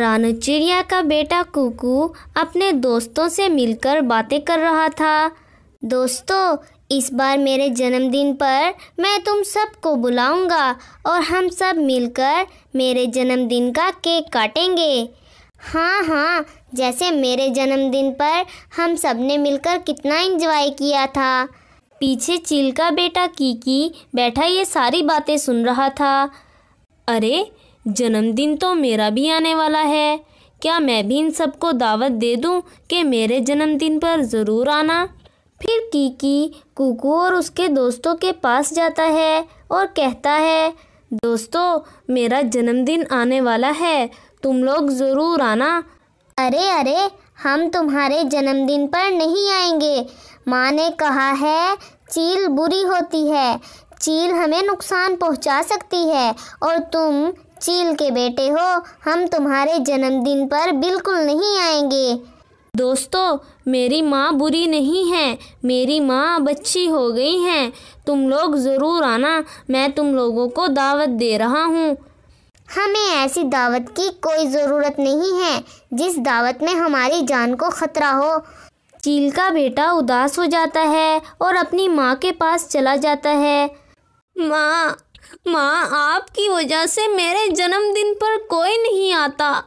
रानू चिड़िया का बेटा कुकू अपने दोस्तों से मिलकर बातें कर रहा था। दोस्तों, इस बार मेरे जन्मदिन पर मैं तुम सबको बुलाऊँगा और हम सब मिलकर मेरे जन्मदिन का केक काटेंगे। हाँ हाँ जैसे मेरे जन्मदिन पर हम सबने मिलकर कितना एंजॉय किया था। पीछे चील का बेटा कीकी बैठा ये सारी बातें सुन रहा था। अरे जन्मदिन तो मेरा भी आने वाला है। क्या मैं भी इन सबको दावत दे दूँ कि मेरे जन्मदिन पर ज़रूर आना? फिर कीकी कुकू और उसके दोस्तों के पास जाता है और कहता है, दोस्तों, मेरा जन्मदिन आने वाला है। तुम लोग ज़रूर आना। अरे अरे, हम तुम्हारे जन्मदिन पर नहीं आएँगे। माँ ने कहा है, चील बुरी होती है। चील हमें नुकसान पहुँचा सकती है और तुम चील के बेटे हो, हम तुम्हारे जन्मदिन पर बिल्कुल नहीं आएँगे। दोस्तों, मेरी माँ बुरी नहीं है, मेरी माँ अब अच्छी हो गई हैं। तुम लोग ज़रूर आना, मैं तुम लोगों को दावत दे रहा हूँ। हमें ऐसी दावत की कोई ज़रूरत नहीं है, जिस दावत में हमारी जान को खतरा हो। चील का बेटा उदास हो जाता है और अपनी माँ के पास चला जाता है। माँ माँ, आपकी वजह से मेरे जन्मदिन पर कोई नहीं आता।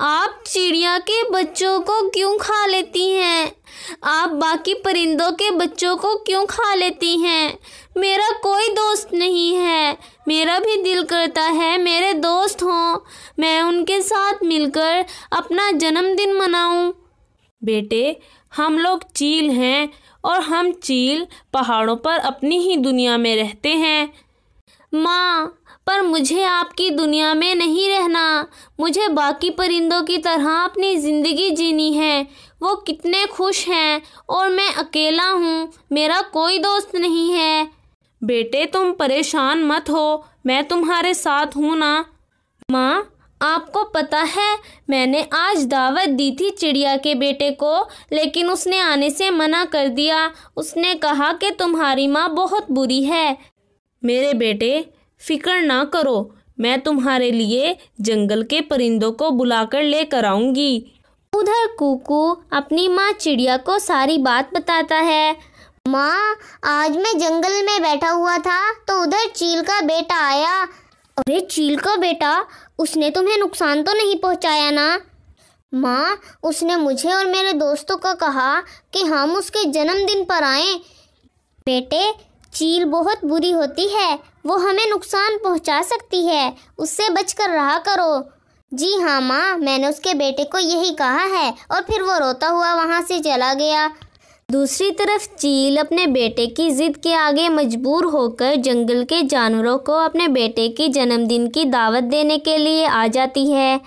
आप चिड़िया के बच्चों को क्यों खा लेती हैं? आप बाकी परिंदों के बच्चों को क्यों खा लेती हैं? मेरा कोई दोस्त नहीं है। मेरा भी दिल करता है मेरे दोस्त हों। मैं उनके साथ मिलकर अपना जन्मदिन मनाऊं। बेटे, हम लोग चील हैं और हम चील पहाड़ों पर अपनी ही दुनिया में रहते हैं। माँ, पर मुझे आपकी दुनिया में नहीं रहना। मुझे बाकी परिंदों की तरह अपनी ज़िंदगी जीनी है। वो कितने खुश हैं, और मैं अकेला हूँ। मेरा कोई दोस्त नहीं है। बेटे, तुम परेशान मत हो। मैं तुम्हारे साथ हूँ ना। माँ, आपको पता है, मैंने आज दावत दी थी चिड़िया के बेटे को, लेकिन उसने आने से मना कर दिया। उसने कहा कि तुम्हारी माँ बहुत बुरी है। मेरे बेटे, फ़िक्र ना करो। मैं तुम्हारे लिए जंगल के परिंदों को बुलाकर लेकर आऊँगी। उधर कुकू अपनी माँ चिड़िया को सारी बात बताता है। माँ, आज मैं जंगल में बैठा हुआ था तो उधर चील का बेटा आया। अरे, चील का बेटा? उसने तुम्हें नुकसान तो नहीं पहुँचाया ना? माँ, उसने मुझे और मेरे दोस्तों को कहा कि हम उसके जन्मदिन पर आए। बेटे चील बहुत बुरी होती है। वो हमें नुकसान पहुँचा सकती है। उससे बचकर रहा करो। जी हाँ माँ मैंने उसके बेटे को यही कहा है और फिर वो रोता हुआ वहाँ से चला गया। दूसरी तरफ़ चील अपने बेटे की जिद के आगे मजबूर होकर जंगल के जानवरों को अपने बेटे की जन्मदिन की दावत देने के लिए आ जाती है।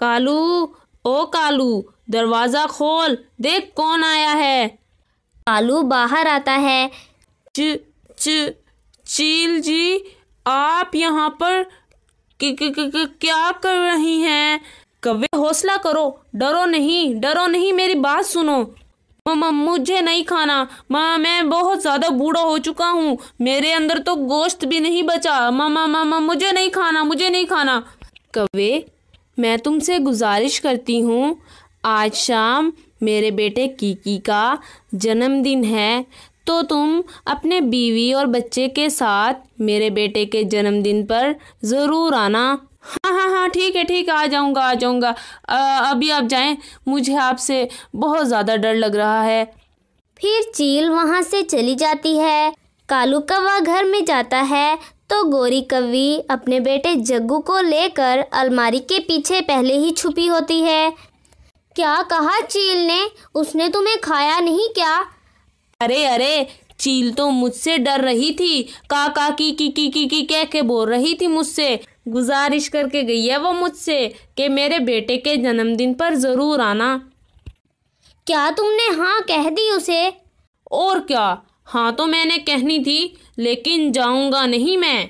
कालू ओ कालू दरवाज़ा खोल देख कौन आया है। कालू बाहर आता है। च च चील जी आप यहाँ पर कि, कि, कि, कि, क्या कर रही हैं? कव्वे हौसला करो। डरो नहीं डरो नहीं मेरी बात सुनो। मम्मा मुझे नहीं खाना। माँ मैं बहुत ज़्यादा बूढ़ा हो चुका हूँ। मेरे अंदर तो गोश्त भी नहीं बचा। मामा मामा मुझे नहीं खाना मुझे नहीं खाना। कवे मैं तुमसे गुजारिश करती हूँ। आज शाम मेरे बेटे कीकी का जन्मदिन है। तो तुम अपने बीवी और बच्चे के साथ मेरे बेटे के जन्मदिन पर ज़रूर आना। हाँ हाँ हाँ ठीक है ठीक है, आ जाऊँगा आ जाऊँगा। अभी आप जाएँ, मुझे आपसे बहुत ज़्यादा डर लग रहा है। फिर चील वहाँ से चली जाती है। कालू कौवा घर में जाता है तो गोरी कव्वी अपने बेटे जग्गू को लेकर अलमारी के पीछे पहले ही छुपी होती है। क्या कहा चील ने? उसने तुम्हें खाया नहीं क्या? अरे अरे चील तो मुझसे डर रही थी। का का की की की की की कह के बोल रही थी मुझसे। गुजारिश करके गई है वो मुझसे कि मेरे बेटे के जन्मदिन पर ज़रूर आना। क्या तुमने हाँ कह दी उसे? और क्या? हाँ तो मैंने कहनी थी लेकिन जाऊँगा नहीं मैं।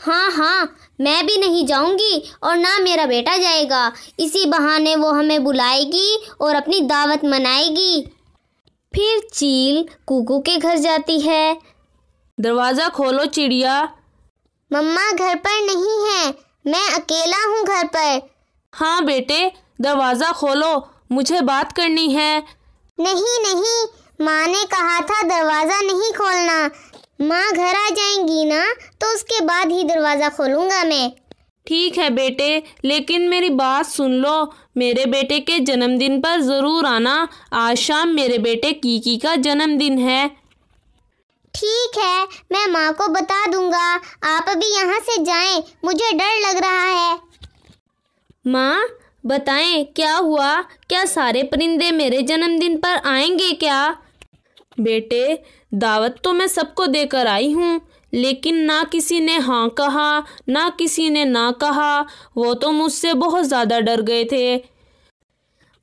हाँ हाँ मैं भी नहीं जाऊँगी और ना मेरा बेटा जाएगा। इसी बहाने वो हमें बुलाएगी और अपनी दावत मनाएगी। फिर चील कुकू के घर जाती है। दरवाज़ा खोलो चिड़िया। मम्मा घर पर नहीं है। मैं अकेला हूँ घर पर। हाँ बेटे दरवाज़ा खोलो मुझे बात करनी है। नहीं नहीं माँ ने कहा था दरवाज़ा नहीं खोलना। माँ घर आ जाएँगी ना तो उसके बाद ही दरवाज़ा खोलूँगा मैं। ठीक है बेटे लेकिन मेरी बात सुन लो। मेरे बेटे के जन्मदिन पर ज़रूर आना। आज शाम मेरे बेटे कीकी का जन्मदिन है। ठीक है मैं माँ को बता दूँगा। आप अभी यहाँ से जाएँ मुझे डर लग रहा है। माँ बताएँ क्या हुआ? क्या सारे परिंदे मेरे जन्मदिन पर आएँगे क्या? बेटे दावत तो मैं सबको देकर आई हूँ। लेकिन ना किसी ने हाँ कहा, ना किसी ने ना कहा। वो तो मुझसे बहुत ज़्यादा डर गए थे।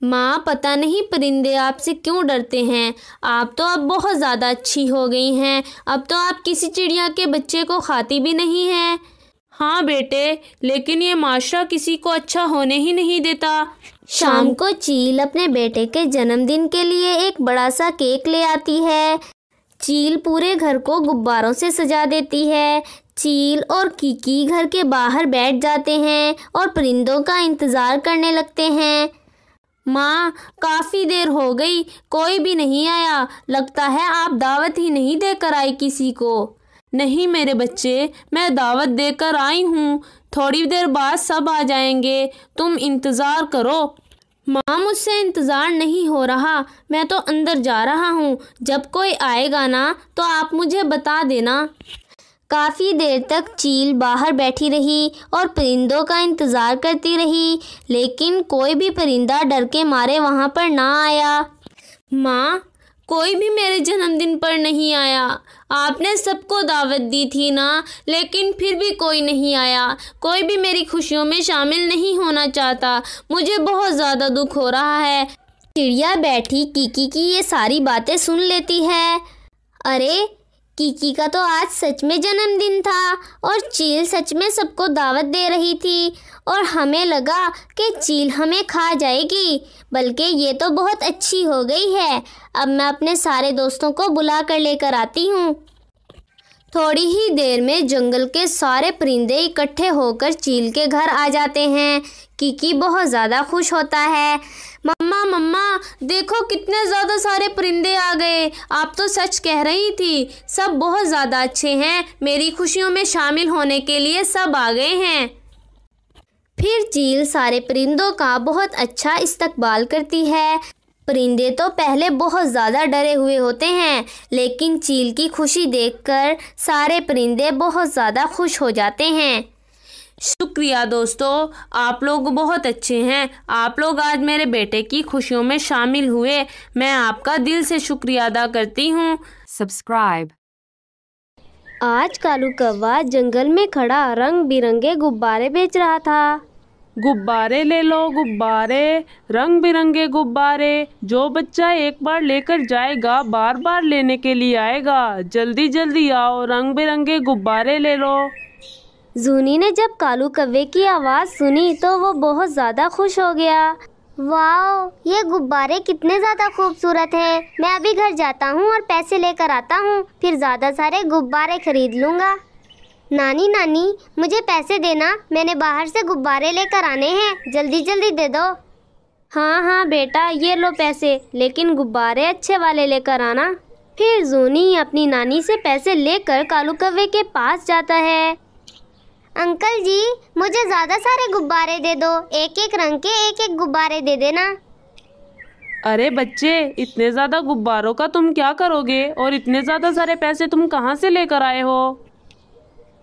माँ, पता नहीं परिंदे आपसे क्यों डरते हैं? आप तो अब बहुत ज़्यादा अच्छी हो गई हैं। अब तो आप किसी चिड़िया के बच्चे को खाती भी नहीं हैं। हाँ बेटे, लेकिन ये माशरा किसी को अच्छा होने ही नहीं देता। शाम को चील अपने बेटे के जन्मदिन के लिए एक बड़ा सा केक ले आती है। चील पूरे घर को गुब्बारों से सजा देती है। चील और कीकी घर के बाहर बैठ जाते हैं और परिंदों का इंतज़ार करने लगते हैं। माँ, काफ़ी देर हो गई, कोई भी नहीं आया। लगता है आप दावत ही नहीं देकर आई किसी को। नहीं मेरे बच्चे, मैं दावत देकर आई हूँ। थोड़ी देर बाद सब आ जाएँगे। तुम इंतज़ार करो। माँ मुझसे इंतज़ार नहीं हो रहा, मैं तो अंदर जा रहा हूँ। जब कोई आएगा ना तो आप मुझे बता देना। काफ़ी देर तक चील बाहर बैठी रही और परिंदों का इंतज़ार करती रही, लेकिन कोई भी परिंदा डर के मारे वहाँ पर ना आया। माँ कोई भी मेरे जन्मदिन पर नहीं आया। आपने सबको दावत दी थी ना, लेकिन फिर भी कोई नहीं आया। कोई भी मेरी खुशियों में शामिल नहीं होना चाहता। मुझे बहुत ज़्यादा दुख हो रहा है। चिड़िया बैठी, कीकी की ये सारी बातें सुन लेती है? अरे कीकी का तो आज सच में जन्मदिन था और चील सच में सबको दावत दे रही थी और हमें लगा कि चील हमें खा जाएगी, बल्कि ये तो बहुत अच्छी हो गई है। अब मैं अपने सारे दोस्तों को बुला कर लेकर आती हूँ। थोड़ी ही देर में जंगल के सारे परिंदे इकट्ठे होकर चील के घर आ जाते हैं। कीकी बहुत ज़्यादा खुश होता है। मम्मा मम्मा, देखो कितने ज़्यादा सारे परिंदे आ गए। आप तो सच कह रही थी, सब बहुत ज़्यादा अच्छे हैं। मेरी खुशियों में शामिल होने के लिए सब आ गए हैं। फिर चील सारे परिंदों का बहुत अच्छा इस्तकबाल करती है। परिंदे तो पहले बहुत ज़्यादा डरे हुए होते हैं, लेकिन चील की खुशी देखकर सारे परिंदे बहुत ज़्यादा खुश हो जाते हैं। शुक्रिया दोस्तों आप लोग बहुत अच्छे हैं। आप लोग आज मेरे बेटे की खुशियों में शामिल हुए। मैं आपका दिल से शुक्रिया अदा करती हूँ। सब्सक्राइब आज कालू कौवा जंगल में खड़ा रंग बिरंगे गुब्बारे बेच रहा था। गुब्बारे ले लो गुब्बारे। रंग बिरंगे गुब्बारे। जो बच्चा एक बार लेकर जाएगा बार बार लेने के लिए आएगा। जल्दी जल्दी आओ रंग बिरंगे गुब्बारे ले लो। जूनी ने जब कालू कव्वे की आवाज़ सुनी तो वो बहुत ज़्यादा खुश हो गया। वाह ये गुब्बारे कितने ज़्यादा खूबसूरत हैं। मैं अभी घर जाता हूँ और पैसे लेकर आता हूँ, फिर ज़्यादा सारे गुब्बारे खरीद लूँगा। नानी नानी, मुझे पैसे देना, मैंने बाहर से गुब्बारे लेकर आने हैं, जल्दी जल्दी दे दो। हाँ हाँ बेटा, ये लो पैसे, लेकिन गुब्बारे अच्छे वाले लेकर आना। फिर जूनी अपनी नानी से पैसे लेकर कालू कव्वे के पास जाता है। अंकल जी मुझे ज़्यादा सारे गुब्बारे दे दो। एक एक रंग के एक एक गुब्बारे दे देना। अरे बच्चे इतने ज़्यादा गुब्बारों का तुम क्या करोगे? और इतने ज़्यादा सारे पैसे तुम कहाँ से लेकर आए हो?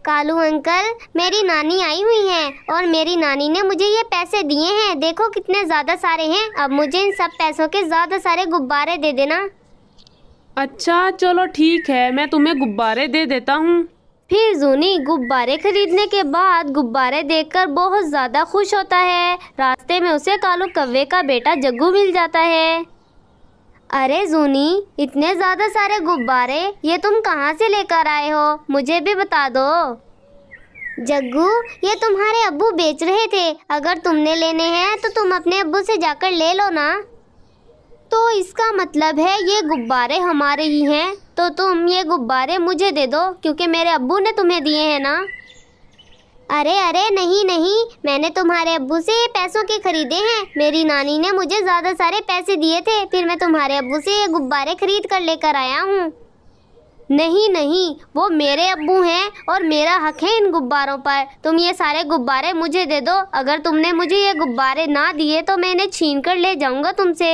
कालू अंकल मेरी नानी आई हुई है और मेरी नानी ने मुझे ये पैसे दिए हैं। देखो कितने ज़्यादा सारे हैं। अब मुझे इन सब पैसों के ज़्यादा सारे गुब्बारे दे देना। अच्छा चलो ठीक है मैं तुम्हें गुब्बारे दे देता हूँ। फिर जूनी गुब्बारे खरीदने के बाद गुब्बारे देखकर बहुत ज़्यादा खुश होता है। रास्ते में उसे कालू कव्वे का बेटा जग्गू मिल जाता है। अरे जूनी, इतने ज़्यादा सारे गुब्बारे, ये तुम कहाँ से लेकर आए हो? मुझे भी बता दो। जग्गू, ये तुम्हारे अब्बू बेच रहे थे। अगर तुमने लेने हैं तो तुम अपने अब्बू से जाकर ले लो ना। तो इसका मतलब है ये गुब्बारे हमारे ही हैं। तो तुम ये गुब्बारे मुझे दे दो, क्योंकि मेरे अब्बू ने तुम्हें दिए हैं ना। अरे अरे, नहीं नहीं, मैंने तुम्हारे अब्बू से ये पैसों के खरीदे हैं। मेरी नानी ने मुझे ज़्यादा सारे पैसे दिए थे, फिर मैं तुम्हारे अब्बू से ये गुब्बारे खरीद कर लेकर आया हूँ। नहीं नहीं, वो मेरे अब्बू हैं और मेरा हक है इन गुब्बारों पर। तुम ये सारे गुब्बारे मुझे दे दो। अगर तुमने मुझे ये गुब्बारे ना दिए तो मैं इन्हें छीन कर ले जाऊँगा तुमसे।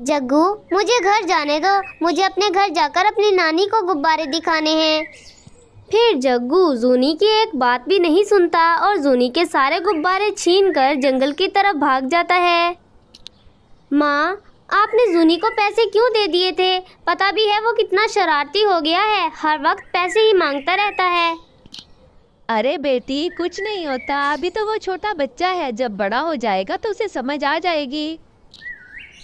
जग्गू, मुझे घर जाने दो। मुझे अपने घर जाकर अपनी नानी को गुब्बारे दिखाने हैं। फिर जग्गू जूनी की एक बात भी नहीं सुनता और जूनी के सारे गुब्बारे छीन कर जंगल की तरफ़ भाग जाता है। माँ, आपने जूनी को पैसे क्यों दे दिए थे? पता भी है वो कितना शरारती हो गया है। हर वक्त पैसे ही माँगता रहता है। अरे बेटी, कुछ नहीं होता। अभी तो वो छोटा बच्चा है। जब बड़ा हो जाएगा तो उसे समझ आ जाएगी।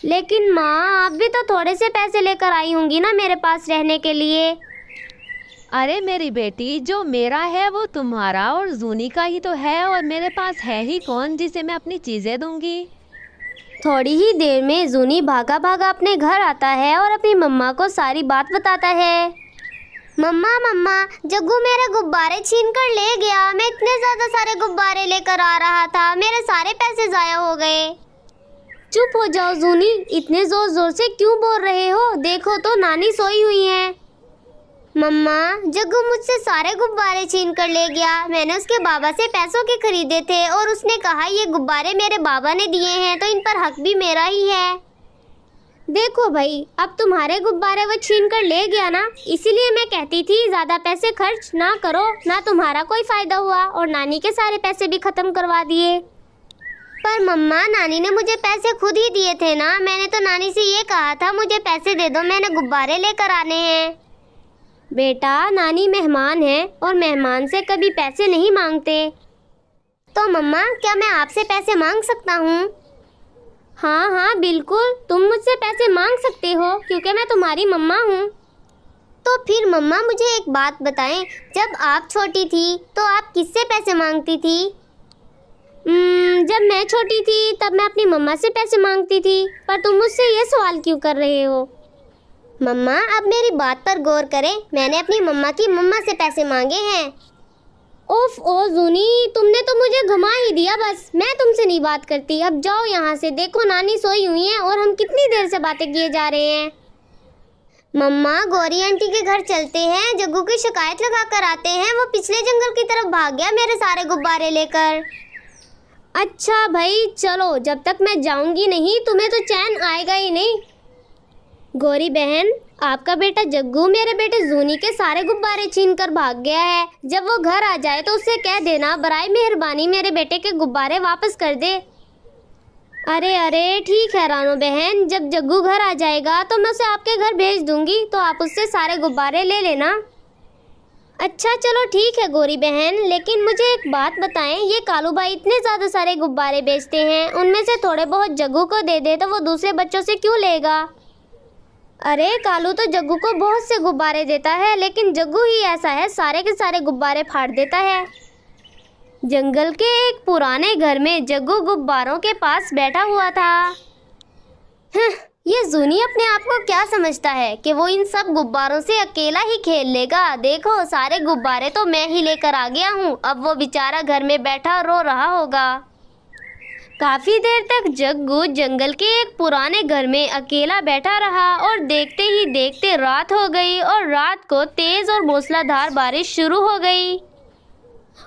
लेकिन माँ आप भी तो थोड़े से पैसे लेकर आई होंगी ना मेरे पास रहने के लिए। अरे मेरी बेटी जो मेरा है वो तुम्हारा और जूनी का ही तो है और मेरे पास है ही कौन जिसे मैं अपनी चीज़ें दूँगी? थोड़ी ही देर में जूनी भागा भागा अपने घर आता है और अपनी मम्मा को सारी बात बताता है। मम्मा मम्मा जग्गू मेरे गुब्बारे छीन कर ले गया। मैं इतने ज़्यादा सारे गुब्बारे लेकर आ रहा था। मेरे सारे पैसे जाया हो गए। चुप हो जाओ, जूनी। इतने ज़ोर ज़ोर से क्यों बोल रहे हो? देखो तो नानी सोई हुई है। मम्मा, जग्गू मुझसे सारे गुब्बारे छीन कर ले गया। मैंने उसके बाबा से पैसों के खरीदे थे और उसने कहा, ये गुब्बारे मेरे बाबा ने दिए हैं तो इन पर हक भी मेरा ही है। देखो भाई, अब तुम्हारे गुब्बारे वो छीन कर ले गया ना। इसीलिए मैं कहती थी, ज़्यादा पैसे खर्च ना करो, ना तुम्हारा कोई फ़ायदा हुआ। और नानी के सारे पैसे भी खत्म करवा दिए। पर मम्मा, नानी ने मुझे पैसे खुद ही दिए थे ना। मैंने तो नानी से ये कहा था, मुझे पैसे दे दो, मैंने गुब्बारे लेकर आने हैं। बेटा, नानी मेहमान है और मेहमान से कभी पैसे नहीं मांगते। तो मम्मा, क्या मैं आपसे पैसे मांग सकता हूँ? हाँ हाँ बिल्कुल, तुम मुझसे पैसे मांग सकते हो, क्योंकि मैं तुम्हारी मम्मा हूँ। तो फिर मम्मा, मुझे एक बात बताएँ, जब आप छोटी थी तो आप किससे पैसे मांगती थी? जब मैं छोटी थी, तब मैं अपनी मम्मा से पैसे मांगती थी, पर तुम मुझसे ये सवाल क्यों कर रहे हो? मम्मा अब मेरी बात पर गौर करें। मैंने अपनी मम्मा की मम्मा से पैसे मांगे हैं। ओफ, ओ, जूनी, तुमने तो मुझे घुमा ही दिया बस। मैं तुमसे नहीं बात करती। अब जाओ यहाँ से। देखो, नानी सोई हुई है और हम कितनी देर से बातें किए जा रहे हैं। मम्मा, गौरी आंटी के घर चलते हैं। जग्गू की शिकायत लगा कर आते हैं। वो पिछले जंगल की तरफ़ भाग गया मेरे सारे गुब्बारे लेकर। अच्छा भाई, चलो, जब तक मैं जाऊँगी नहीं, तुम्हें तो चैन आएगा ही नहीं। गौरी बहन, आपका बेटा जग्गू मेरे बेटे जूनी के सारे गुब्बारे छीन कर भाग गया है। जब वो घर आ जाए तो उससे कह देना बराए मेहरबानी मेरे बेटे के गुब्बारे वापस कर दे। अरे अरे, ठीक है रानो बहन, जब जग्गू घर आ जाएगा तो मैं उसे आपके घर भेज दूँगी तो आप उससे सारे गुब्बारे ले लेना। अच्छा चलो ठीक है गोरी बहन लेकिन मुझे एक बात बताएँ ये कालू भाई इतने ज़्यादा सारे गुब्बारे बेचते हैं उनमें से थोड़े बहुत जग्गू को दे दे तो वो दूसरे बच्चों से क्यों लेगा? अरे कालू तो जग्गू को बहुत से गुब्बारे देता है लेकिन जग्गू ही ऐसा है सारे के सारे गुब्बारे फाड़ देता है। जंगल के एक पुराने घर में जग्गू गुब्बारों के पास बैठा हुआ था। हं, ये जूनी अपने आप को क्या समझता है कि वो इन सब गुब्बारों से अकेला ही खेल लेगा? देखो, सारे गुब्बारे तो मैं ही लेकर आ गया हूँ। अब वो बेचारा घर में बैठा रो रहा होगा। काफ़ी देर तक जग्गू जंगल के एक पुराने घर में अकेला बैठा रहा और देखते ही देखते रात हो गई और रात को तेज और मूसलाधार बारिश शुरू हो गई।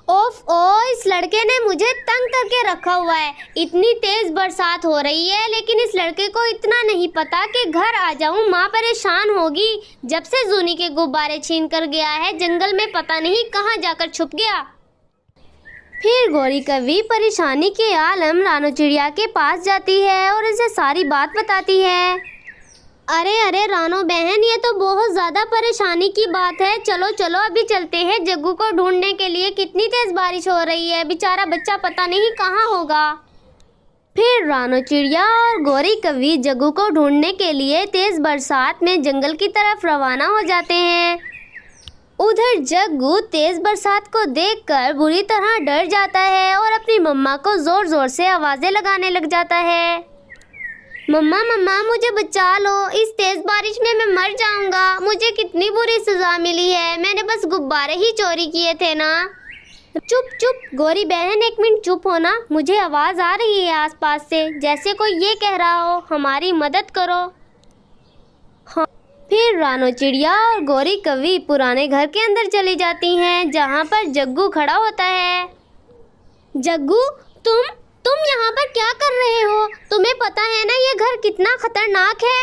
ओफ, ओ, इस लड़के ने मुझे तंग करके रखा हुआ है। इतनी तेज बरसात हो रही है, लेकिन इस लड़के को इतना नहीं पता कि घर आ जाऊँ, माँ परेशान होगी। जब से जूनी के गुब्बारे छीन कर गया है, जंगल में पता नहीं कहाँ जाकर छुप गया। फिर गौरी कवि परेशानी के आलम रानो चिड़िया के पास जाती है और उसे सारी बात बताती है। अरे अरे, रानो बहन, ये तो बहुत ज़्यादा परेशानी की बात है। चलो चलो, अभी चलते हैं जग्गू को ढूँढने के लिए। कितनी तेज़ बारिश हो रही है। बेचारा बच्चा पता नहीं कहाँ होगा। फिर रानो चिड़िया और गौरी कवि जग्गू को ढूँढने के लिए तेज़ बरसात में जंगल की तरफ़ रवाना हो जाते हैं। उधर जग्गू तेज बरसात को देखकर बुरी तरह डर जाता है और अपनी मम्मा को ज़ोर ज़ोर से आवाज़ें लगाने लग जाता है। मम्मा मम्मा, मुझे बचा लो। इस तेज बारिश में मैं मर जाऊँगा। मुझे कितनी बुरी सजा मिली है। मैंने बस गुब्बारे ही चोरी किए थे ना। चुप चुप। गोरी बहन, एक मिनट चुप होना। मुझे आवाज़ आ रही है आसपास से। जैसे कोई ये कह रहा हो, हमारी मदद करो। हाँ। फिर रानो चिड़िया और गोरी कवि पुराने घर के अंदर चली जाती हैं, जहाँ पर जग्गू खड़ा होता है। जग्गू, तुम? तुम यहाँ पर क्या कर रहे हो? तुम्हें पता है ना ये घर कितना खतरनाक है?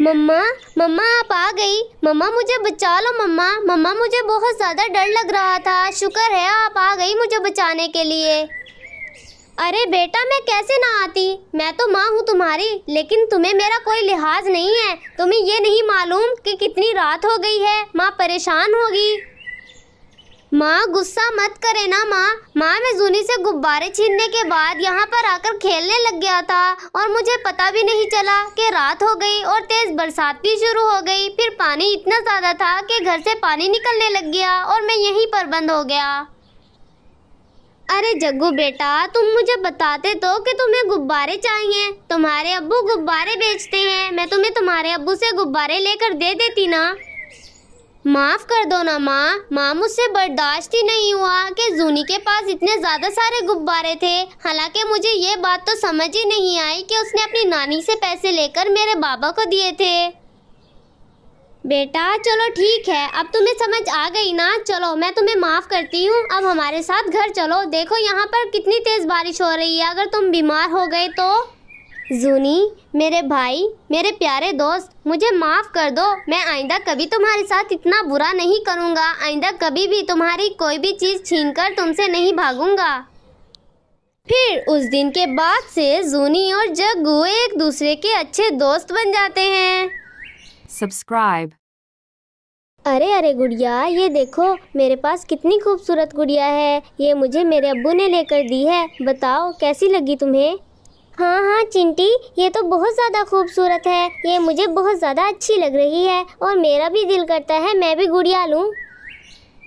मम्मा मम्मा आप आ गई। मम्मा मुझे बचा लो मम्मा। मम्मा मुझे बहुत ज़्यादा डर लग रहा था। शुक्र है आप आ गई मुझे बचाने के लिए। अरे बेटा, मैं कैसे ना आती? मैं तो माँ हूँ तुम्हारी, लेकिन तुम्हें मेरा कोई लिहाज नहीं है। तुम्हें ये नहीं मालूम कि कितनी रात हो गई है। माँ परेशान होगी। माँ, गुस्सा मत करे ना माँ। माँ, मैं जूनी से गुब्बारे छीनने के बाद यहाँ पर आकर खेलने लग गया था और मुझे पता भी नहीं चला कि रात हो गई और तेज बरसात भी शुरू हो गई। फिर पानी इतना ज़्यादा था कि घर से पानी निकलने लग गया और मैं यहीं पर बंद हो गया। अरे जग्गू बेटा, तुम मुझे बताते तो कि तुम्हें गुब्बारे चाहिए। तुम्हारे अब्बू गुब्बारे बेचते हैं। मैं तुम्हें तुम्हारे अब्बू से गुब्बारे लेकर दे देती ना। माफ़ कर दो ना माँ। माँ मुझसे बर्दाश्त ही नहीं हुआ कि जूनी के पास इतने ज़्यादा सारे गुब्बारे थे। हालाँकि मुझे ये बात तो समझ ही नहीं आई कि उसने अपनी नानी से पैसे लेकर मेरे बाबा को दिए थे। बेटा, चलो ठीक है। अब तुम्हें समझ आ गई ना? चलो, मैं तुम्हें माफ़ करती हूँ। अब हमारे साथ घर चलो। देखो यहाँ पर कितनी तेज़ बारिश हो रही है। अगर तुम बीमार हो गए तो? जूनी मेरे भाई मेरे प्यारे दोस्त मुझे माफ़ कर दो। मैं आइंदा कभी तुम्हारे साथ इतना बुरा नहीं करूँगा। आइंदा कभी भी तुम्हारी कोई भी चीज़ छीन कर तुमसे नहीं भागूँगा। फिर उस दिन के बाद से जूनी और जग्गू एक दूसरे के अच्छे दोस्त बन जाते हैं। सब्सक्राइब अरे अरे गुड़िया ये देखो मेरे पास कितनी खूबसूरत गुड़िया है। ये मुझे मेरे अब्बू ने लेकर दी है। बताओ कैसी लगी तुम्हें? हाँ हाँ चिंटी, ये तो बहुत ज़्यादा खूबसूरत है। ये मुझे बहुत ज़्यादा अच्छी लग रही है और मेरा भी दिल करता है, मैं भी गुड़िया लूँ।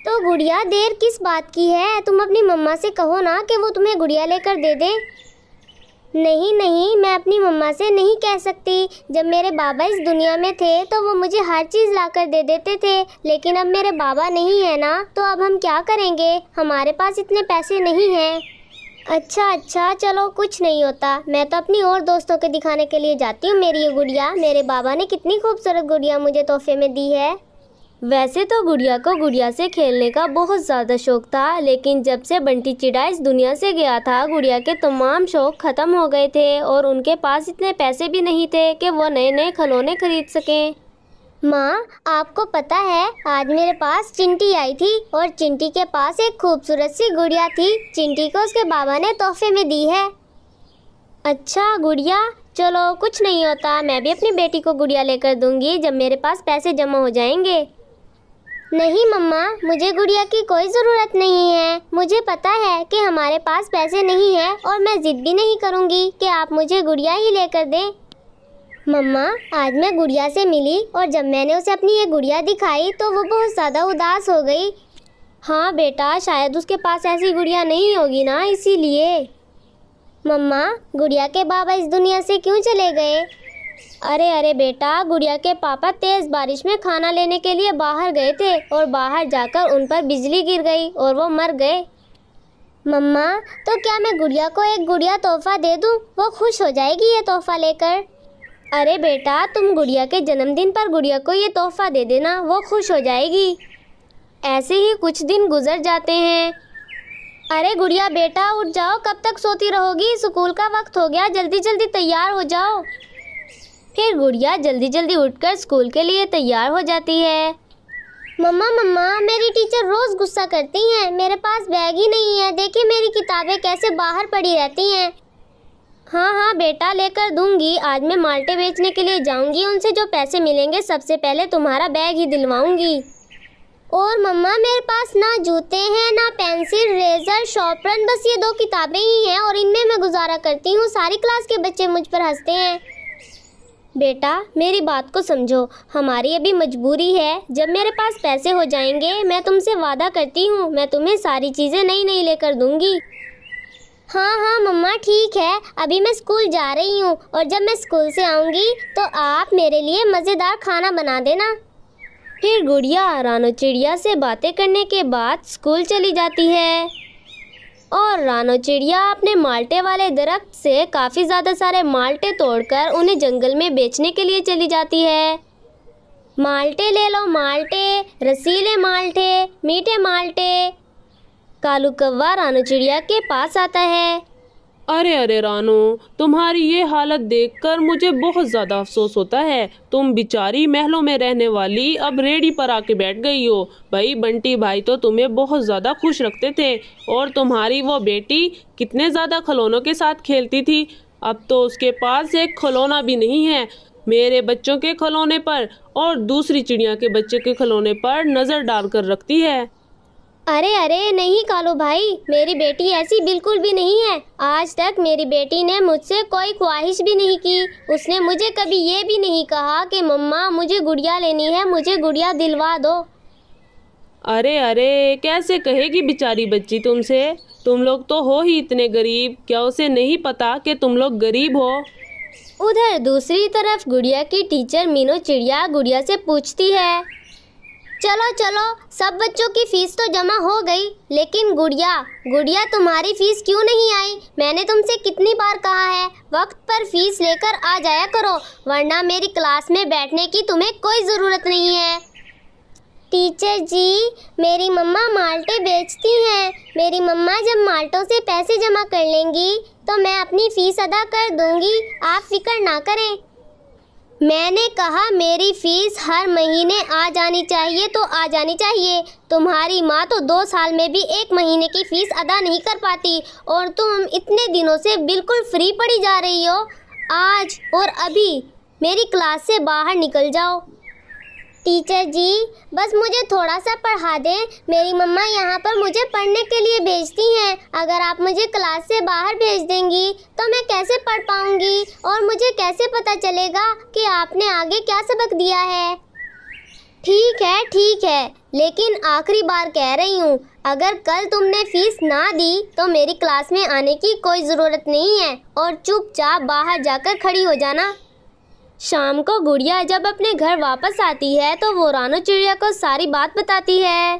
तो गुड़िया, देर किस बात की है? तुम अपनी मम्मा से कहो ना कि वो तुम्हें गुड़िया लेकर दे दे। नहीं नहीं, मैं अपनी मम्मा से नहीं कह सकती। जब मेरे बाबा इस दुनिया में थे तो वो मुझे हर चीज़ ला कर दे देते थे। लेकिन अब मेरे बाबा नहीं है ना तो अब हम क्या करेंगे? हमारे पास इतने पैसे नहीं हैं। अच्छा अच्छा चलो, कुछ नहीं होता। मैं तो अपनी और दोस्तों के दिखाने के लिए जाती हूँ, मेरी ये गुड़िया। मेरे बाबा ने कितनी खूबसूरत गुड़िया मुझे तोहफे में दी है। वैसे तो गुड़िया को गुड़िया से खेलने का बहुत ज़्यादा शौक था, लेकिन जब से बंटी चिड़ा इस दुनिया से गया था, गुड़िया के तमाम शौक ख़त्म हो गए थे और उनके पास इतने पैसे भी नहीं थे कि वो नए नए खिलौने खरीद सकें। माँ, आपको पता है, आज मेरे पास चिंटी आई थी और चिंटी के पास एक खूबसूरत सी गुड़िया थी। चिंटी को उसके बाबा ने तोहफे में दी है। अच्छा गुड़िया, चलो, कुछ नहीं होता। मैं भी अपनी बेटी को गुड़िया लेकर दूँगी, जब मेरे पास पैसे जमा हो जाएँगे। नहीं, मम्मा, मुझे गुड़िया की कोई ज़रूरत नहीं है। मुझे पता है कि हमारे पास पैसे नहीं है और मैं ज़िद भी नहीं करूँगी कि आप मुझे गुड़िया ही लेकर दें। मम्मा, आज मैं गुड़िया से मिली और जब मैंने उसे अपनी ये गुड़िया दिखाई तो वो बहुत ज़्यादा उदास हो गई। हाँ बेटा, शायद उसके पास ऐसी गुड़िया नहीं होगी ना, इसीलिए। मम्मा, गुड़िया के बाबा इस दुनिया से क्यों चले गए? अरे अरे बेटा, गुड़िया के पापा तेज बारिश में खाना लेने के लिए बाहर गए थे और बाहर जाकर उन पर बिजली गिर गई और वो मर गए। मम्मा तो क्या मैं गुड़िया को एक गुड़िया तोहफा दे दूँ? वो खुश हो जाएगी ये तोहफा लेकर। अरे बेटा, तुम गुड़िया के जन्मदिन पर गुड़िया को ये तोहफा दे देना, वो खुश हो जाएगी। ऐसे ही कुछ दिन गुजर जाते हैं। अरे गुड़िया बेटा, उठ जाओ, कब तक सोती रहोगी? स्कूल का वक्त हो गया जल्दी जल्दी तैयार हो जाओ। फिर गुड़िया जल्दी जल्दी उठकर स्कूल के लिए तैयार हो जाती है। मम्मा मम्मा, मेरी टीचर रोज़ गुस्सा करती हैं। मेरे पास बैग ही नहीं है। देखिए, मेरी किताबें कैसे बाहर पड़ी रहती हैं। हाँ हाँ बेटा लेकर दूँगी। आज मैं माल्टे बेचने के लिए जाऊँगी, उनसे जो पैसे मिलेंगे, सबसे पहले तुम्हारा बैग ही दिलवाऊँगी। और मम्मा, मेरे पास ना जूते हैं, ना पेंसिल, रेजर, शॉपरन, बस ये दो किताबें ही हैं, और इनमें मैं गुजारा करती हूँ। सारी क्लास के बच्चे मुझ पर हँसते हैं। बेटा, मेरी बात को समझो। हमारी अभी मजबूरी है। जब मेरे पास पैसे हो जाएँगे, मैं तुमसे वादा करती हूँ, मैं तुम्हें सारी चीज़ें नई नई लेकर दूँगी। हाँ हाँ मम्मा, ठीक है। अभी मैं स्कूल जा रही हूँ और जब मैं स्कूल से आऊँगी तो आप मेरे लिए मज़ेदार खाना बना देना। फिर गुड़िया, रानो चिड़िया से बातें करने के बाद स्कूल चली जाती है। और रानो चिड़िया अपने माल्टे वाले दरख्त से काफ़ी ज़्यादा सारे माल्टे तोड़कर उन्हें जंगल में बेचने के लिए चली जाती है। माल्टे ले लो माल्टे, रसीले माल्टे, मीठे माल्टे। कालू कौवा रानो चिड़िया के पास आता है। अरे अरे रानो, तुम्हारी ये हालत देखकर मुझे बहुत ज़्यादा अफसोस होता है। तुम बिचारी महलों में रहने वाली अब रेडी पर आके बैठ गई हो। भाई, बंटी भाई तो तुम्हें बहुत ज़्यादा खुश रखते थे। और तुम्हारी वो बेटी कितने ज़्यादा खिलौनों के साथ खेलती थी। अब तो उसके पास एक खिलौना भी नहीं है। मेरे बच्चों के खिलौने पर और दूसरी चिड़िया के बच्चे के खिलौने पर नज़र डालकर रखती है। अरे अरे नहीं कालू भाई मेरी बेटी ऐसी बिल्कुल भी नहीं है। आज तक मेरी बेटी ने मुझसे कोई ख्वाहिश भी नहीं की। उसने मुझे कभी ये भी नहीं कहा कि मम्मा मुझे गुड़िया लेनी है मुझे गुड़िया दिलवा दो। अरे अरे कैसे कहेगी बेचारी बच्ची तुमसे? तुम लोग तो हो ही इतने गरीब। क्या उसे नहीं पता कि तुम लोग गरीब हो? उधर दूसरी तरफ़ गुड़िया की टीचर मीनू चिड़िया गुड़िया से पूछती है चलो चलो, सब बच्चों की फ़ीस तो जमा हो गई, लेकिन गुड़िया गुड़िया तुम्हारी फ़ीस क्यों नहीं आई? मैंने तुमसे कितनी बार कहा है, वक्त पर फ़ीस लेकर आ जाया करो, वरना मेरी क्लास में बैठने की तुम्हें कोई ज़रूरत नहीं है। टीचर जी, मेरी मम्मा माल्टे बेचती हैं। मेरी मम्मा जब माल्टों से पैसे जमा कर लेंगी तो मैं अपनी फ़ीस अदा कर दूँगी, आप फ़िक्र ना करें। मैंने कहा, मेरी फ़ीस हर महीने आ जानी चाहिए तो आ जानी चाहिए। तुम्हारी माँ तो दो साल में भी एक महीने की फ़ीस अदा नहीं कर पाती और तुम इतने दिनों से बिल्कुल फ्री पड़ी जा रही हो। आज और अभी मेरी क्लास से बाहर निकल जाओ। टीचर जी, बस मुझे थोड़ा सा पढ़ा दें। मेरी मम्मा यहाँ पर मुझे पढ़ने के लिए भेजती हैं। अगर आप मुझे क्लास से बाहर भेज देंगी तो मैं कैसे पढ़ पाऊँगी? और मुझे कैसे पता चलेगा कि आपने आगे क्या सबक दिया है? ठीक है ठीक है, लेकिन आखिरी बार कह रही हूँ, अगर कल तुमने फ़ीस ना दी तो मेरी क्लास में आने की कोई ज़रूरत नहीं है। और चुपचाप बाहर जाकर खड़ी हो जाना। शाम को गुड़िया जब अपने घर वापस आती है तो वो रानो चिड़िया को सारी बात बताती है।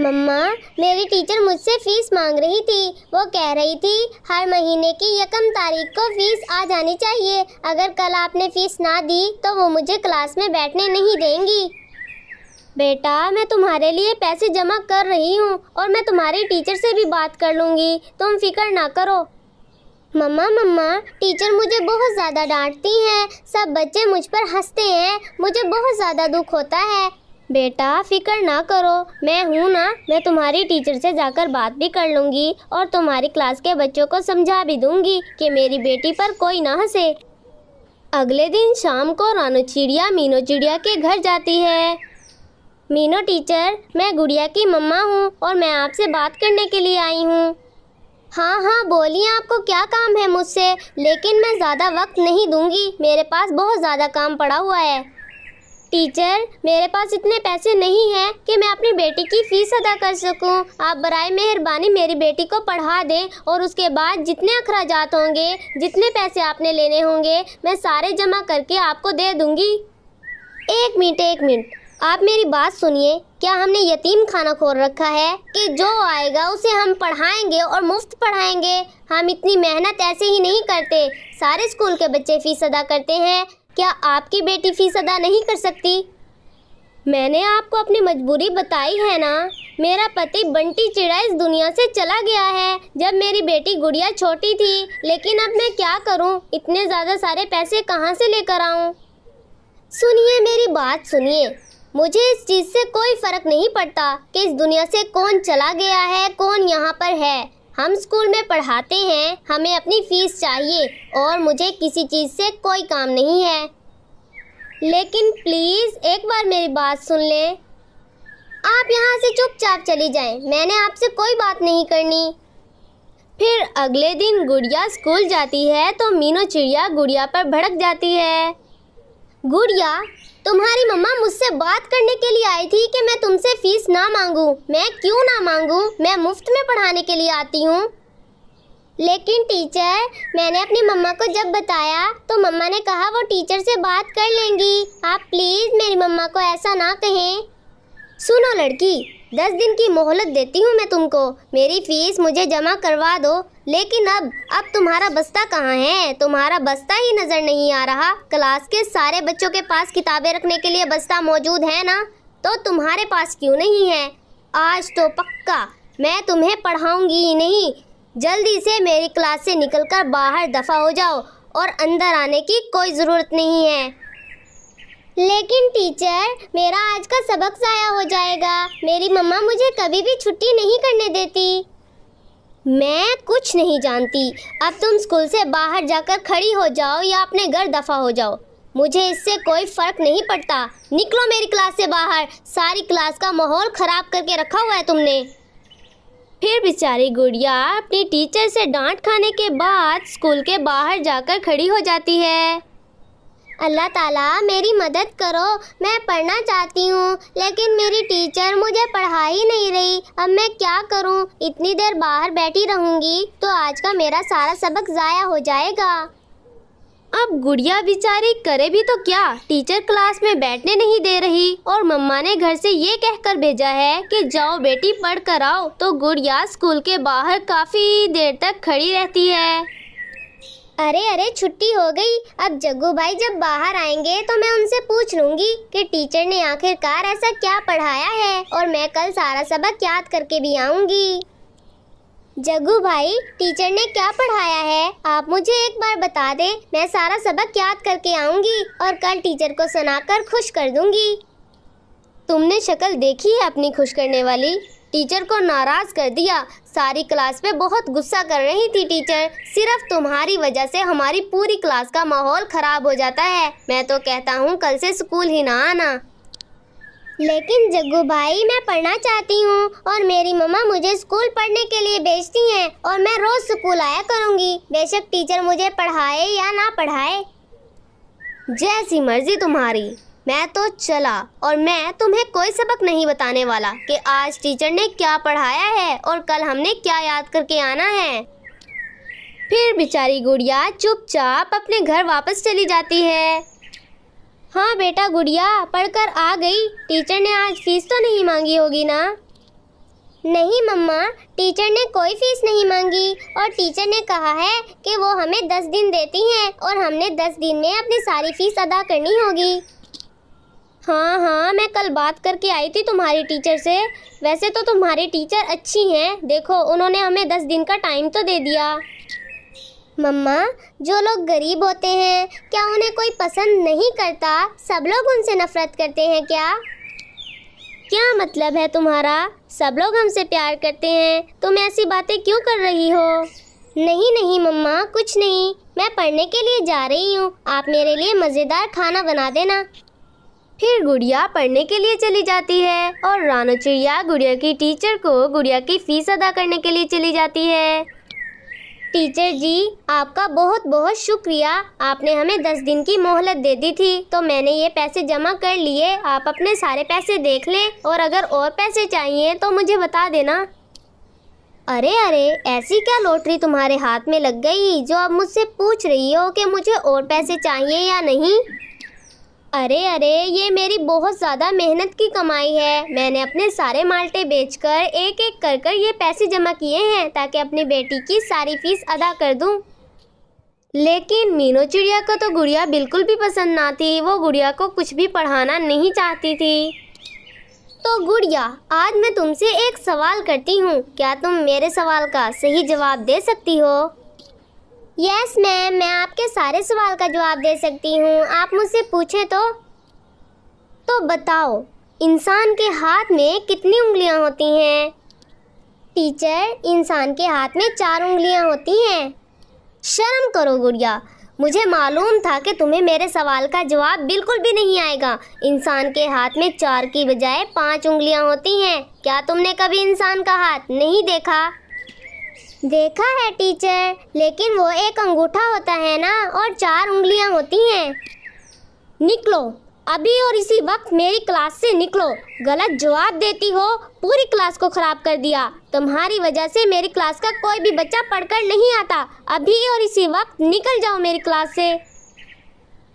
मम्मा, मेरी टीचर मुझसे फ़ीस मांग रही थी। वो कह रही थी, हर महीने की यकम तारीख को फ़ीस आ जानी चाहिए। अगर कल आपने फ़ीस ना दी तो वो मुझे क्लास में बैठने नहीं देंगी। बेटा, मैं तुम्हारे लिए पैसे जमा कर रही हूँ, और मैं तुम्हारी टीचर से भी बात कर लूँगी। तुम फ़िक्र ना करो। मम्मा मम्मा, टीचर मुझे बहुत ज़्यादा डांटती हैं। सब बच्चे मुझ पर हँसते हैं। मुझे बहुत ज़्यादा दुख होता है। बेटा, फ़िक्र ना करो। मैं हूँ ना, मैं तुम्हारी टीचर से जाकर बात भी कर लूँगी और तुम्हारी क्लास के बच्चों को समझा भी दूँगी कि मेरी बेटी पर कोई ना हंसे। अगले दिन शाम को रानो चिड़िया, मीनू चिड़िया के घर जाती है। मीनू टीचर, मैं गुड़िया की मम्मा हूँ और मैं आपसे बात करने के लिए आई हूँ। हाँ हाँ बोलिए आपको क्या काम है मुझसे, लेकिन मैं ज़्यादा वक्त नहीं दूँगी। मेरे पास बहुत ज़्यादा काम पड़ा हुआ है। टीचर, मेरे पास इतने पैसे नहीं हैं कि मैं अपनी बेटी की फ़ीस अदा कर सकूँ। आप बरए मेहरबानी मेरी बेटी को पढ़ा दें और उसके बाद जितने अखराज होंगे, जितने पैसे आपने लेने होंगे, मैं सारे जमा करके आपको दे दूँगी। एक मिनट एक मिनट। आप मेरी बात सुनिए। क्या हमने यतीम खाना खोल रखा है कि जो आएगा उसे हम पढ़ाएँगे और मुफ़्त पढ़ाएँगे? हम इतनी मेहनत ऐसे ही नहीं करते। सारे स्कूल के बच्चे फ़ीस अदा करते हैं। क्या आपकी बेटी फ़ीस अदा नहीं कर सकती? मैंने आपको अपनी मजबूरी बताई है ना? मेरा पति बंटी चिड़ा इस दुनिया से चला गया है। जब मेरी बेटी गुड़िया छोटी थी, लेकिन अब मैं क्या करूँ? इतने ज़्यादा सारे पैसे कहाँ से लेकर आऊँ? सुनिए मेरी बात सुनिए। मुझे इस चीज़ से कोई फ़र्क नहीं पड़ता कि इस दुनिया से कौन चला गया है, कौन यहाँ पर है। हम स्कूल में पढ़ाते हैं, हमें अपनी फ़ीस चाहिए और मुझे किसी चीज़ से कोई काम नहीं है। लेकिन प्लीज़ एक बार मेरी बात सुन लें। आप यहाँ से चुपचाप चली जाएँ। मैंने आपसे कोई बात नहीं करनी। फिर अगले दिन गुड़िया स्कूल जाती है तो मीनू चिड़िया गुड़िया पर भड़क जाती है। गुड़िया तुम्हारी मम्मा मुझसे बात करने के लिए आई थी कि मैं तुमसे फ़ीस ना मांगू। मैं क्यों ना मांगू? मैं मुफ़्त में पढ़ाने के लिए आती हूँ। लेकिन टीचर, मैंने अपनी मम्मा को जब बताया तो मम्मा ने कहा, वो टीचर से बात कर लेंगी। आप प्लीज़ मेरी मम्मा को ऐसा ना कहें। सुनो लड़की, दस दिन की मोहलत देती हूँ मैं तुमको। मेरी फ़ीस मुझे जमा करवा दो। लेकिन अब अब तुम्हारा बस्ता कहाँ है? तुम्हारा बस्ता ही नज़र नहीं आ रहा। क्लास के सारे बच्चों के पास किताबें रखने के लिए बस्ता मौजूद है ना? तो तुम्हारे पास क्यों नहीं है? आज तो पक्का, मैं तुम्हें पढ़ाऊँगी ही नहीं। जल्दी से मेरी क्लास से निकलकर बाहर दफ़ा हो जाओ और अंदर आने की कोई ज़रूरत नहीं है। लेकिन टीचर, मेरा आज का सबक ज़ाया हो जाएगा। मेरी मम्मा मुझे कभी भी छुट्टी नहीं करने देती। मैं कुछ नहीं जानती। अब तुम स्कूल से बाहर जाकर खड़ी हो जाओ या अपने घर दफ़ा हो जाओ। मुझे इससे कोई फ़र्क नहीं पड़ता। निकलो मेरी क्लास से बाहर। सारी क्लास का माहौल खराब करके रखा हुआ है तुमने। फिर बेचारी गुड़िया अपनी टीचर से डांट खाने के बाद स्कूल के बाहर जाकर खड़ी हो जाती है। अल्लाह ताला मेरी मदद करो, मैं पढ़ना चाहती हूँ, लेकिन मेरी टीचर मुझे पढ़ा ही नहीं रही। अब मैं क्या करूँ? इतनी देर बाहर बैठी रहूँगी तो आज का मेरा सारा सबक ज़ाया हो जाएगा। अब गुड़िया बेचारी करे भी तो क्या? टीचर क्लास में बैठने नहीं दे रही। और मम्मा ने घर से ये कहकर भेजा है कि जाओ बेटी, पढ़ कर आओ। तो गुड़िया स्कूल के बाहर काफ़ी देर तक खड़ी रहती है। अरे अरे, छुट्टी हो गई। अब जग्गू भाई जब बाहर आएँगे तो मैं उनसे पूछ लूँगी कि टीचर ने आखिरकार ऐसा क्या पढ़ाया है और मैं कल सारा सबक याद करके भी आऊँगी। जग्गू भाई, टीचर ने क्या पढ़ाया है? आप मुझे एक बार बता दें, मैं सारा सबक याद करके आऊँगी और कल टीचर को सुनाकर खुश कर दूँगी। तुमने शक्ल देखी है अपनी खुश करने वाली? टीचर को नाराज़ कर दिया। सारी क्लास में बहुत गुस्सा कर रही थी टीचर। सिर्फ़ तुम्हारी वजह से हमारी पूरी क्लास का माहौल खराब हो जाता है। मैं तो कहता हूँ, कल से स्कूल ही ना आना। लेकिन जग्गू भाई, मैं पढ़ना चाहती हूँ और मेरी मम्मा मुझे स्कूल पढ़ने के लिए भेजती हैं और मैं रोज स्कूल आया करूँगी। बेशक टीचर मुझे पढ़ाए या ना पढ़ाए। जैसी मर्ज़ी तुम्हारी। मैं तो चला और मैं तुम्हें कोई सबक नहीं बताने वाला कि आज टीचर ने क्या पढ़ाया है और कल हमने क्या याद करके आना है। फिर बेचारी गुड़िया चुपचाप अपने घर वापस चली जाती है। हाँ बेटा गुड़िया, पढ़कर आ गई। टीचर ने आज फ़ीस तो नहीं मांगी होगी ना? नहीं मम्मा टीचर ने कोई फ़ीस नहीं मांगी और टीचर ने कहा है कि वो हमें दस दिन देती हैं और हमने दस दिन में अपनी सारी फ़ीस अदा करनी होगी। हाँ हाँ मैं कल बात करके आई थी तुम्हारी टीचर से। वैसे तो तुम्हारी टीचर अच्छी हैं। देखो, उन्होंने हमें दस दिन का टाइम तो दे दिया। मम्मा, जो लोग गरीब होते हैं, क्या उन्हें कोई पसंद नहीं करता? सब लोग उनसे नफरत करते हैं क्या? क्या मतलब है तुम्हारा? सब लोग हमसे प्यार करते हैं। तुम ऐसी बातें क्यों कर रही हो? नहीं नहीं, मम्मा, कुछ नहीं। मैं पढ़ने के लिए जा रही हूँ। आप मेरे लिए मज़ेदार खाना बना देना। फिर गुड़िया पढ़ने के लिए चली जाती है और रानो चिड़िया गुड़िया की टीचर को गुड़िया की फ़ीस अदा करने के लिए चली जाती है। टीचर जी, आपका बहुत बहुत शुक्रिया। आपने हमें दस दिन की मोहलत दे दी थी तो मैंने ये पैसे जमा कर लिए। आप अपने सारे पैसे देख लें और अगर और पैसे चाहिए तो मुझे बता देना। अरे अरे, ऐसी क्या लॉटरी तुम्हारे हाथ में लग गई, जो अब मुझसे पूछ रही हो कि मुझे और पैसे चाहिए या नहीं? अरे अरे, ये मेरी बहुत ज़्यादा मेहनत की कमाई है। मैंने अपने सारे माल्टे बेचकर एक एक कर कर ये पैसे जमा किए हैं ताकि अपनी बेटी की सारी फ़ीस अदा कर दूँ। लेकिन मीनो चिड़िया को तो गुड़िया बिल्कुल भी पसंद ना थी। वो गुड़िया को कुछ भी पढ़ाना नहीं चाहती थी। तो गुड़िया, आज मैं तुमसे एक सवाल करती हूँ। क्या तुम मेरे सवाल का सही जवाब दे सकती हो? यस मैम मैं आपके सारे सवाल का जवाब दे सकती हूँ। आप मुझसे पूछें तो? तो बताओ, इंसान के हाथ में कितनी उंगलियाँ होती हैं? टीचर, इंसान के हाथ में चार उंगलियाँ होती हैं। शर्म करो, गुड़िया। मुझे मालूम था कि तुम्हें मेरे सवाल का जवाब बिल्कुल भी नहीं आएगा। इंसान के हाथ में चार की बजाय पाँच उंगलियाँ होती हैं। क्या तुमने कभी इंसान का हाथ नहीं देखा? देखा है टीचर, लेकिन वो एक अंगूठा होता है ना, और चार उंगलियाँ होती हैं। निकलो, अभी और इसी वक्त मेरी क्लास से निकलो। गलत जवाब देती हो, पूरी क्लास को खराब कर दिया। तुम्हारी वजह से मेरी क्लास का कोई भी बच्चा पढ़कर नहीं आता। अभी और इसी वक्त निकल जाओ मेरी क्लास से।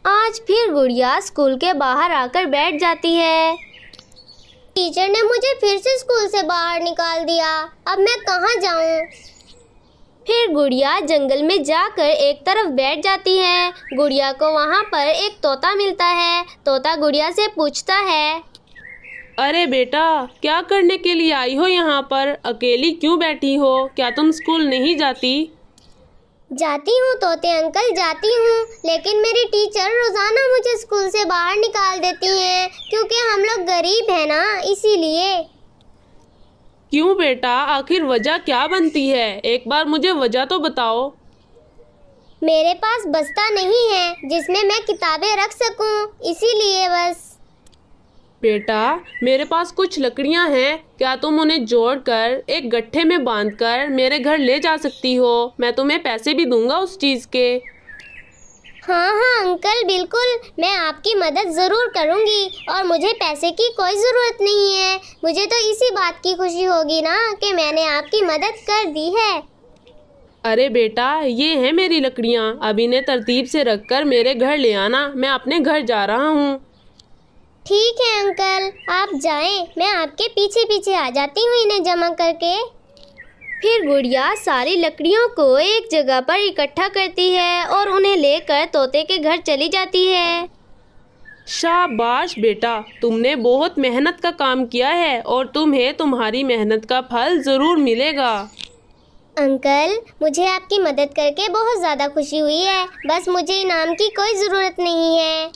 आज फिर गुड़िया स्कूल के बाहर आकर बैठ जाती है। टीचर ने मुझे फिर से स्कूल से बाहर निकाल दिया। अब मैं कहाँ जाऊँ? फिर गुड़िया जंगल में जाकर एक तरफ़ बैठ जाती है। गुड़िया को वहाँ पर एक तोता मिलता है। तोता गुड़िया से पूछता है अरे बेटा क्या करने के लिए आई हो यहाँ पर? अकेली क्यों बैठी हो? क्या तुम स्कूल नहीं जाती? जाती हूँ तोते अंकल जाती हूँ। लेकिन मेरी टीचर रोज़ाना मुझे स्कूल से बाहर निकाल देती हैं क्योंकि हम लोग गरीब हैं ना इसीलिए। क्यों बेटा? आखिर वजह क्या बनती है? एक बार मुझे वजह तो बताओ। मेरे पास बस्ता नहीं है जिसमें मैं किताबें रख सकूँ इसीलिए बस। बेटा मेरे पास कुछ लकड़ियाँ हैं। क्या तुम उन्हें जोड़कर एक गट्ठे में बांधकर मेरे घर ले जा सकती हो? मैं तुम्हें पैसे भी दूँगा उस चीज़ के। हाँ हाँ अंकल बिल्कुल। मैं आपकी मदद ज़रूर करूँगी और मुझे पैसे की कोई ज़रूरत नहीं है। मुझे तो इसी बात की खुशी होगी ना कि मैंने आपकी मदद कर दी है। अरे बेटा ये है मेरी लकड़ियाँ। अब इन्हें तरतीब से रखकर मेरे घर ले आना। मैं अपने घर जा रहा हूँ। ठीक है अंकल। आप जाएँ। मैं आपके पीछे पीछे आ जाती हूँ इन्हें जमा करके। फिर गुड़िया सारी लकड़ियों को एक जगह पर इकट्ठा करती है और उन्हें लेकर तोते के घर चली जाती है। शाबाश बेटा तुमने बहुत मेहनत का काम किया है और तुम्हें तुम्हारी मेहनत का फल ज़रूर मिलेगा। अंकल मुझे आपकी मदद करके बहुत ज़्यादा खुशी हुई है। बस मुझे इनाम की कोई ज़रूरत नहीं है।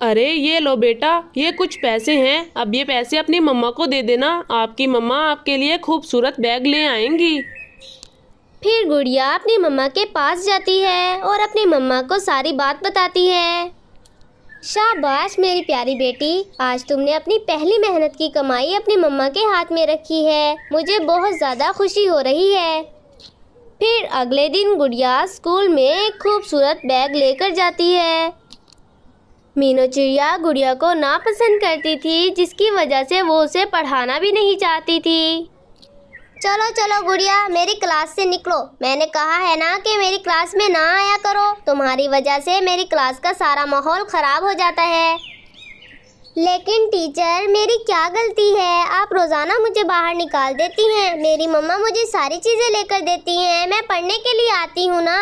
अरे ये लो बेटा, ये कुछ पैसे हैं। अब ये पैसे अपनी मम्मा को दे देना। आपकी मम्मा आपके लिए खूबसूरत बैग ले आएँगी। फिर गुड़िया अपनी मम्मा के पास जाती है और अपनी मम्मा को सारी बात बताती है। शाबाश मेरी प्यारी बेटी, आज तुमने अपनी पहली मेहनत की कमाई अपनी मम्मा के हाथ में रखी है। मुझे बहुत ज़्यादा खुशी हो रही है। फिर अगले दिन गुड़िया स्कूल में एक खूबसूरत बैग लेकर जाती है। मीनू चिड़िया गुड़िया को नापसंद करती थी, जिसकी वजह से वो उसे पढ़ाना भी नहीं चाहती थी। चलो चलो गुड़िया, मेरी क्लास से निकलो। मैंने कहा है ना कि मेरी क्लास में ना आया करो। तुम्हारी वजह से मेरी क्लास का सारा माहौल ख़राब हो जाता है। लेकिन टीचर, मेरी क्या गलती है? आप रोज़ाना मुझे बाहर निकाल देती हैं। मेरी मम्मा मुझे सारी चीज़ें लेकर देती हैं। मैं पढ़ने के लिए आती हूँ ना।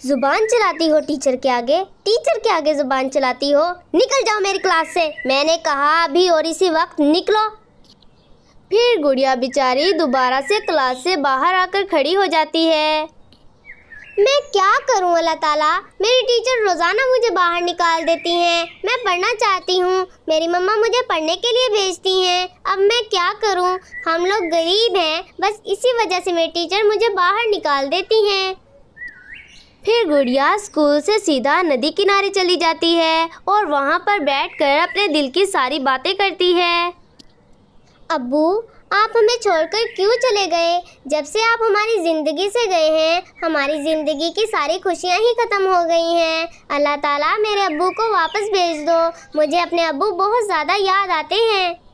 ज़ुबान चलाती हो, टीचर के आगे। टीचर के आगे ज़ुबान चलाती हो। निकल जाओ मेरी क्लास से। मैंने कहा, अभी और इसी वक्त निकलो। फिर गुड़िया बेचारी दोबारा से क्लास से बाहर आकर खड़ी हो जाती है। मैं क्या करूँ अल्लाह ताला? मेरी टीचर रोज़ाना मुझे बाहर निकाल देती हैं। मैं पढ़ना चाहती हूँ। मेरी मम्मा मुझे पढ़ने के लिए भेजती हैं। अब मैं क्या करूँ? हम लोग गरीब हैं। बस इसी वजह से मेरी टीचर मुझे बाहर निकाल देती हैं। फिर गुड़िया स्कूल से सीधा नदी किनारे चली जाती है और वहाँ पर बैठकर अपने दिल की सारी बातें करती है। अबू आप हमें छोड़कर क्यों चले गए? जब से आप हमारी ज़िंदगी से गए हैं, हमारी ज़िंदगी की सारी खुशियाँ ही ख़त्म हो गई हैं। अल्लाह ताला मेरे अबू को वापस भेज दो। मुझे अपने अबू बहुत ज़्यादा याद आते हैं।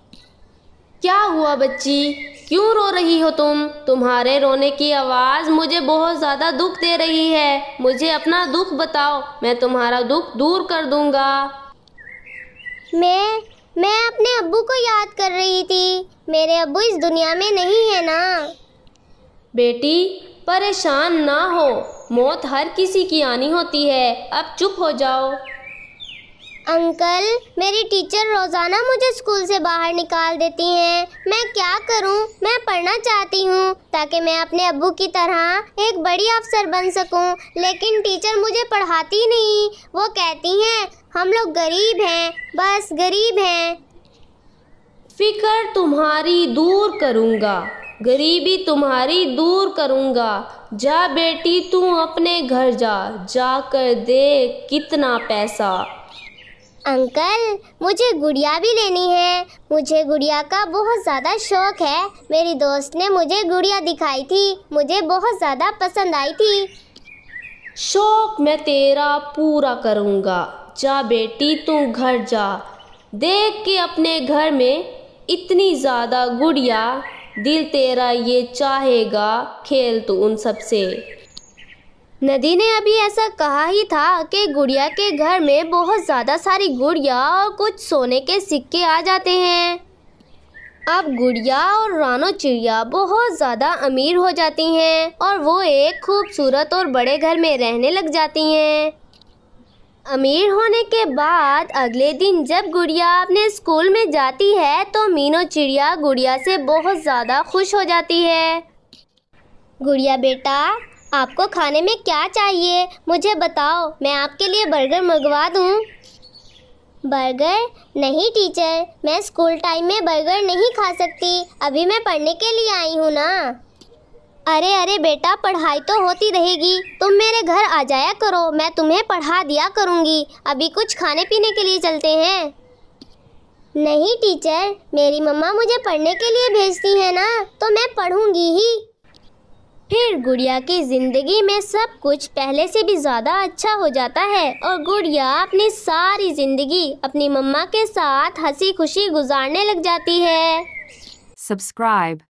क्या हुआ बच्ची? क्यों रो रही हो तुम? तुम्हारे रोने की आवाज़ मुझे बहुत ज़्यादा दुख दे रही है। मुझे अपना दुख बताओ मैं तुम्हारा दुख दूर कर दूँगा। मैं मैं अपने अब्बू को याद कर रही थी। मेरे अब्बू इस दुनिया में नहीं है ना? बेटी परेशान ना हो। मौत हर किसी की आनी होती है। अब चुप हो जाओ। अंकल, मेरी टीचर रोज़ाना मुझे स्कूल से बाहर निकाल देती हैं। मैं क्या करूँ? मैं पढ़ना चाहती हूँ, ताकि मैं अपने अब्बू की तरह एक बड़ी अफसर बन सकूँ। लेकिन टीचर मुझे पढ़ाती नहीं। वो कहती हैं, हम लोग गरीब हैं, बस गरीब हैं। फिकर तुम्हारी दूर करूँगा, गरीबी तुम्हारी दूर करूँगा। जा बेटी, तू अपने घर जा, जाकर दे कितना पैसा। अंकल, मुझे गुड़िया भी लेनी है। मुझे गुड़िया का बहुत ज़्यादा शौक है। मेरी दोस्त ने मुझे गुड़िया दिखाई थी। मुझे बहुत ज़्यादा पसंद आई थी। शौक मैं तेरा पूरा करूँगा। जा बेटी, तू घर जा। देख के अपने घर में इतनी ज़्यादा गुड़िया, दिल तेरा ये चाहेगा खेल तू उन सबसे नदी ने अभी ऐसा कहा ही था कि गुड़िया के घर में बहुत ज़्यादा सारी गुड़िया और कुछ सोने के सिक्के आ जाते हैं। अब गुड़िया और रानो चिड़िया बहुत ज़्यादा अमीर हो जाती हैं और वो एक खूबसूरत और बड़े घर में रहने लग जाती हैं। अमीर होने के बाद अगले दिन जब गुड़िया अपने स्कूल में जाती है तो मीनो चिड़िया गुड़िया से बहुत ज़्यादा खुश हो जाती है। गुड़िया बेटा आपको खाने में क्या चाहिए? मुझे बताओ। मैं आपके लिए बर्गर मंगवा दूँ। बर्गर? नहीं, टीचर। मैं स्कूल टाइम में बर्गर नहीं खा सकती। अभी मैं पढ़ने के लिए आई हूँ ना। अरे अरे, बेटा, पढ़ाई तो होती रहेगी। तुम मेरे घर आ जाया करो। मैं तुम्हें पढ़ा दिया करूँगी। अभी कुछ खाने पीने के लिए चलते हैं। नहीं, टीचर। मेरी मम्मा मुझे पढ़ने के लिए भेजती है ना तो मैं पढ़ूँगी ही। फिर गुड़िया की ज़िंदगी में सब कुछ पहले से भी ज़्यादा अच्छा हो जाता है और गुड़िया अपनी सारी ज़िंदगी अपनी मम्मा के साथ हँसी खुशी गुजारने लग जाती है। Subscribe.